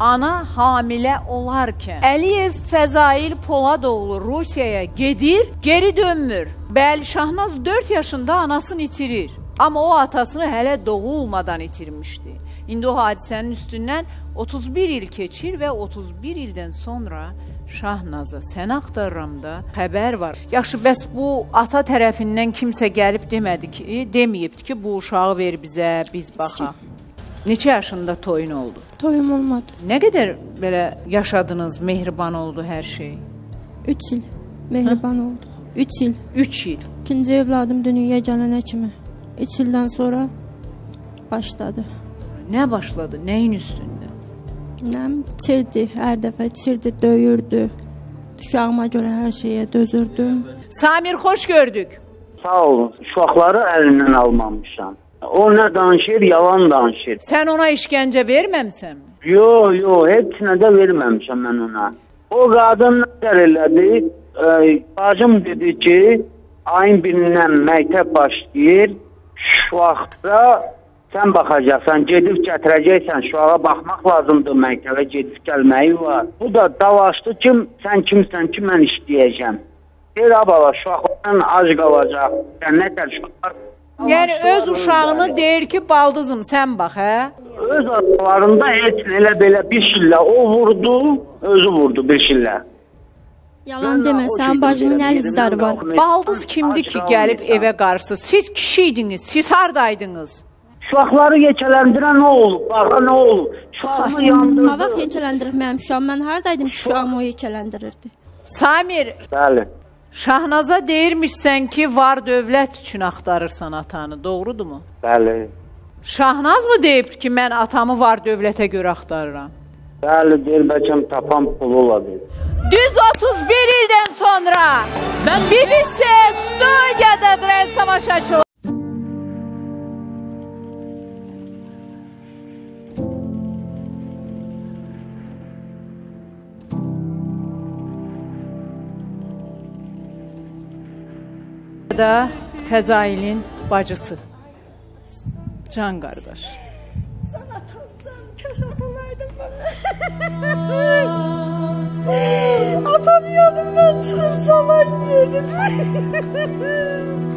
ana hamilə olarkən Əliyev Fəzail Poladoğlu Rusiyaya gedir, geri dönmür. Bəli, Şahnaz 4 yaşında anasını itirir. Amma o atasını hələ doğulmadan itirmişdi. İndi o hadisənin üstündən 31 il keçir və 31 ildən sonra Şahnaza sən axtarıram da xəbər var. Yaxşı, bəs bu ata tərəfindən kimsə gəlib demədi ki, deməyibdi ki, bu uşağı ver bizə, biz baxaq. Neçə yaşında toyun oldu? Toyum olmadı. Nə qədər belə yaşadınız, mehriban oldu hər şey? 3 il mehriban olduq. 3 il. 3 il. İkinci evladım dünyaya gələnə kimi 3 ildən sonra başladı. Nə başladı? Nəyin üstündə? Nəm içirdi, hər dəfə içirdi, döyürdü. Uşağıma görə hər şeyə dözürdüm. Samir xoş gördük. Sağ olun. Uşaqları əlindən almamışam. O nə danışır, yalan danışır. Sən ona işgəncə verməmsən? Yo, yo, heç nə də verməmişəm mən ona. O qadın nə elədi? E, bacım dedi ki, ayın birindən məktəb başlayır. Şu vaxtda sən baxacaqsan, gedib gətirəcəksən, uşağa baxmaq lazımdır, məktəbə gedib gəlməyi var. Bu da dalaşdı ki, sən kimsən ki, mən işləyəcəm. Deyir, abala, uşaqlarla ac qalacaq. Yəni, nə tər uşaqlar Yəni öz uşağını deyir ki, baldızım sən bax, hə? öz atalarında heç elə belə bir şillə o vurdu, özü vurdu bir şillə. Yalan demə, sənin bacımın əl izləri var. Baldız kimdir ki, gəlib evə qarşı? Siz kişi idiniz, siz hardaydınız? Uşaqları yekələndirən nə olub? Baxa nə olub? Uşağımı yandırdı. Ha vaxt heçələndirib mənim uşağım. Mən hardaydım ki, uşağımı o heçələndirirdi. Samir, Bəli. Şahnaza deyirmişsən ki, var dövlət üçün axtarırsan atanı, doğrudurmu? Bəli. Şahnaz mı deyib ki, mən atamı var dövlətə görə axtarıram? Bəli, deyir bəlkə tapan pulu ola bilər. Düz 31 ildən sonra mən BBC studiyada dəyərli tamaşaçılar. Da Fəzailin bacısı. Can qardaş. Sən atamsan, kaş atalaydım bana. Atam yanımdan çıxıb zaman yedim.